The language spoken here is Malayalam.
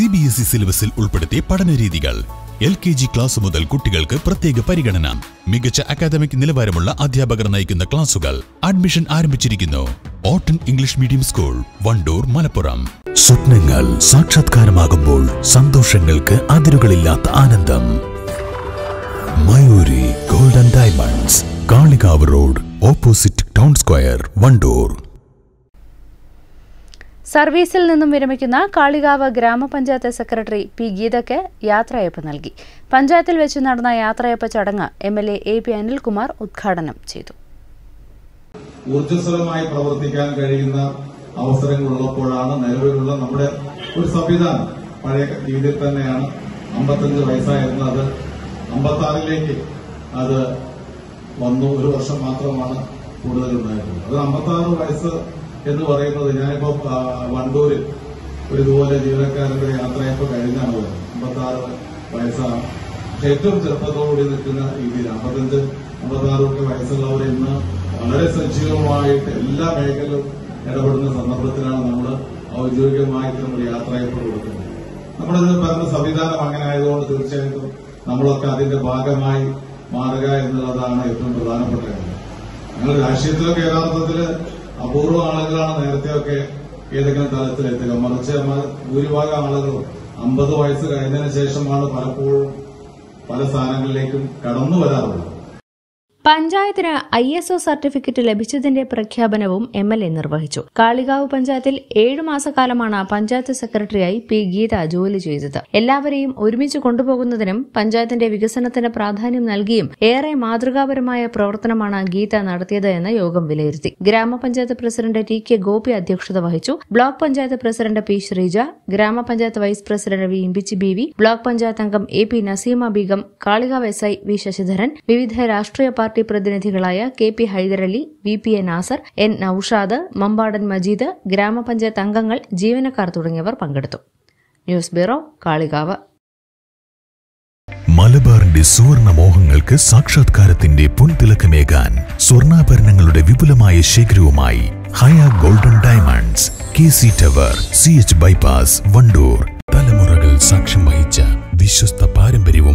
സി ബി എസ് ഇ സിലബസിൽ ഉൾപ്പെടുത്തിയ പഠനരീതികൾ. എൽ കെ ജി ക്ലാസ് മുതൽ കുട്ടികൾക്ക് പ്രത്യേക പരിഗണന. മികച്ച അക്കാദമിക് നിലവാരമുള്ള അധ്യാപകർ നയിക്കുന്ന ക്ലാസുകൾ അഡ്മിഷൻ ആരംഭിച്ചിരിക്കുന്നു. ഓട്ടൺ English medium school Wandoor Malappuram. സ്വപ്നങ്ങൾ സാക്ഷാത്കാരമാകുമ്പോൾ സന്തോഷങ്ങൾക്ക് അതിരുകളില്ലാത്ത ആനന്ദം. Mayuri Golden Diamonds Kalikavu road opposite town square Wandoor. സർവീസിൽ നിന്നും വിരമിക്കുന്ന കാളികാവ് ഗ്രാമപഞ്ചായത്ത് സെക്രട്ടറി പി ഗീതയ്ക്ക് യാത്രയപ്പ് നൽകി. പഞ്ചായത്തിൽ വെച്ച് നടന്ന യാത്രയപ്പ് ചടങ്ങ് M L A A P Anilkumar ഉദ്ഘാടനം ചെയ്തു. ഊർജസ്വലമായി പ്രവർത്തിക്കാൻ കഴിയുന്ന അവസരങ്ങളുള്ളപ്പോഴാണ് നിലവിലുള്ള നമ്മുടെ ഒരു സംവിധാനം. പഴയ രീതിയിൽ തന്നെയാണ് അമ്പത്തഞ്ച് വയസ്സായിരുന്നു അത്. അമ്പത്താറിലേക്ക് അത് വന്നു. ഒരു വർഷം മാത്രമാണ് കൂടുതൽ ഉണ്ടായിട്ടുള്ളത് അത് അമ്പത്താറ് വയസ്സ് എന്ന് പറയുന്നത് ഞാനിപ്പോ വണ്ടൂര് ഒരു ഇതുപോലെ ജീവനക്കാരന്റെ യാത്രയപ്പ് കഴിഞ്ഞാണ് പോയത്. അമ്പത്താറ് വയസ്സാണ്. ഏറ്റവും ചെറുപ്പത്തോടുകൂടി നിൽക്കുന്ന രീതിയിൽ അമ്പത്തഞ്ച് അമ്പത്താറൊക്കെ വയസ്സുള്ളവർ ഇന്ന് വളരെ സജീവമായിട്ട് എല്ലാ മേഖലയിലും ഇടപെടുന്ന സന്ദർഭത്തിലാണ് നമ്മൾ ഔദ്യോഗികമായിട്ട് നമ്മൾ യാത്രയപ്പ് കൊടുക്കുന്നത്. നമ്മുടെ പറഞ്ഞ സംവിധാനം അങ്ങനെ ആയതുകൊണ്ട് തീർച്ചയായിട്ടും നമ്മളൊക്കെ അതിന്റെ ഭാഗമായി മാറുക എന്നുള്ളതാണ് ഏറ്റവും പ്രധാനപ്പെട്ട കാര്യം. ഞങ്ങൾ രാഷ്ട്രീയത്തിലൊക്കെ യഥാർത്ഥത്തിൽ അപൂർവ ആളുകളാണ് നേരത്തെയൊക്കെ ഏതെങ്കിലും തലത്തിലെത്തുക. മറിച്ച് ഭൂരിഭാഗം ആളുകളും അമ്പത് വയസ്സ് കഴിഞ്ഞതിന് ശേഷമാണ് പലപ്പോഴും പല സ്ഥാനങ്ങളിലേക്കും കടന്നു വരാറുള്ളത്. പഞ്ചായത്തിന് ഐ എസ് ഒ സർട്ടിഫിക്കറ്റ് ലഭിച്ചതിന്റെ പ്രഖ്യാപനവും എം എൽ എ നിർവഹിച്ചു. കാളികാവ് പഞ്ചായത്തിൽ ഏഴു മാസക്കാലമാണ് പഞ്ചായത്ത് സെക്രട്ടറിയായി പി ഗീത ജോലി ചെയ്തത്. എല്ലാവരെയും ഒരുമിച്ച് കൊണ്ടുപോകുന്നതിനും പഞ്ചായത്തിന്റെ വികസനത്തിന് പ്രാധാന്യം നൽകിയും ഏറെ മാതൃകാപരമായ പ്രവർത്തനമാണ് ഗീത നടത്തിയത് എന്ന് യോഗം വിലയിരുത്തി. ഗ്രാമപഞ്ചായത്ത് പ്രസിഡന്റ് ടി കെ ഗോപി അധ്യക്ഷത വഹിച്ചു. Block panchayat president P Sreeja ഗ്രാമപഞ്ചായത്ത് vice president V Impichi B V block panchayat അംഗം A P Naseema Begum Kalikavu S I V Sasidharan വിവിധ രാഷ്ട്രീയ party പ്രതിനിധികളായ K P Haidarali V P A Nasar N Naushad Mambadan Majeed ഗ്രാമപഞ്ചായത്ത് അംഗങ്ങൾ ജീവനക്കാർ തുടങ്ങിയവർ പങ്കെടുത്തു. News bureau Kalikavu. മലബാറിന്റെ സുവർണ മോഹങ്ങൾക്ക് സാക്ഷാത്കാരത്തിന്റെ പുൻതിളക്കമേകാൻ സ്വർണാഭരണങ്ങളുടെ വിപുലമായ ശേഖരവുമായി Haya golden diamonds K C tower C H bypass Wandoor. തലമുറകൾ സാക്ഷ്യം വഹിച്ച വിശ്വസ്ത പാരമ്പര്യം